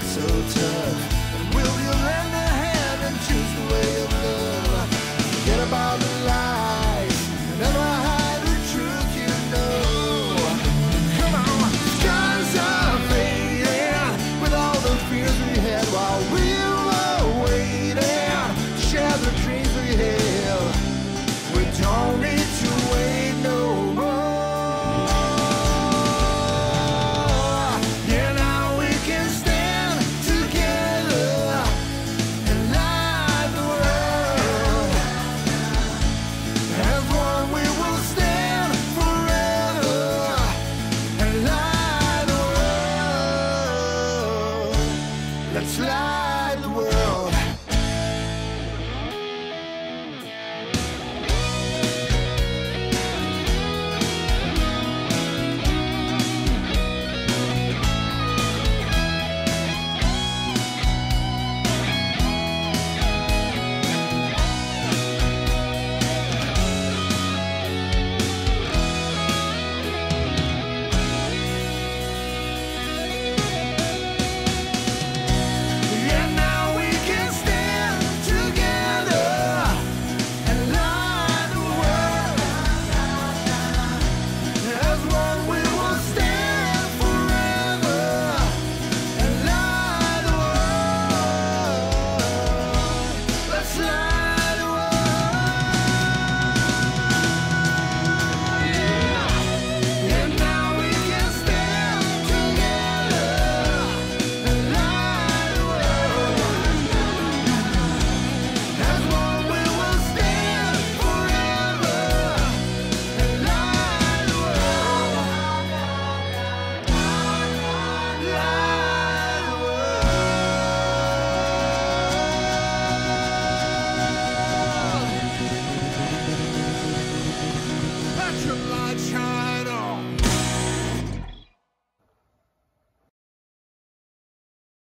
so tough. And will you